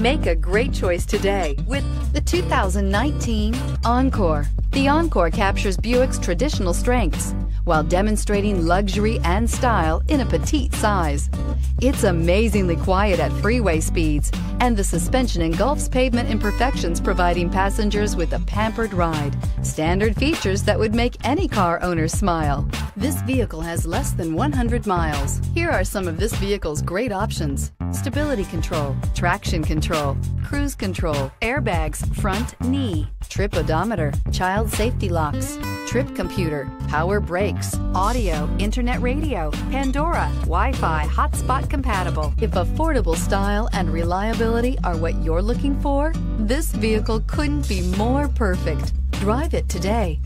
Make a great choice today with the 2019 Encore. The Encore captures Buick's traditional strengths while demonstrating luxury and style in a petite size. It's amazingly quiet at freeway speeds, and the suspension engulfs pavement imperfections, providing passengers with a pampered ride. Standard features that would make any car owner smile. This vehicle has less than 100 miles. Here are some of this vehicle's great options. Stability control, traction control, cruise control, airbags, front knee, trip odometer, child safety locks, trip computer, power brakes, audio, internet radio, Pandora, Wi-Fi, hotspot compatible. If affordable style and reliability are what you're looking for, this vehicle couldn't be more perfect. Drive it today.